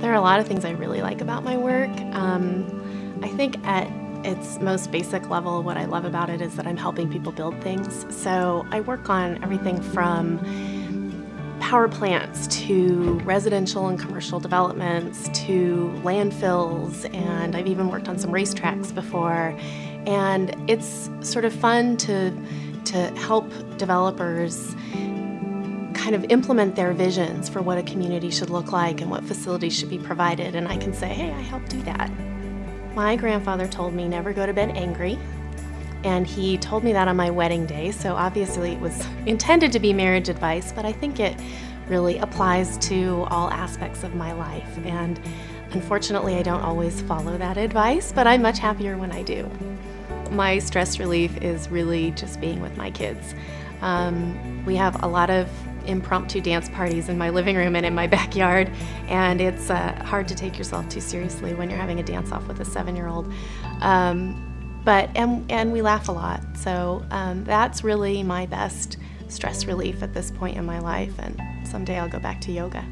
There are a lot of things I really like about my work. Um, I think at its most basic level, what I love about it is that I'm helping people build things. So I work on everything from power plants to residential and commercial developments to landfills, and I've even worked on some racetracks before. And it's sort of fun to, to help developers kind of implement their visions for what a community should look like and what facilities should be provided. And I can say, hey, I helped do that. My grandfather told me never go to bed angry. And he told me that on my wedding day, so obviously it was intended to be marriage advice, but I think it really applies to all aspects of my life. And unfortunately, I don't always follow that advice, but I'm much happier when I do. My stress relief is really just being with my kids. Um, we have a lot of impromptu dance parties in my living room and in my backyard, and it's uh, hard to take yourself too seriously when you're having a dance off with a seven year old. Um, but and and we laugh a lot, so um, that's really my best stress relief at this point in my life. And someday I'll go back to yoga.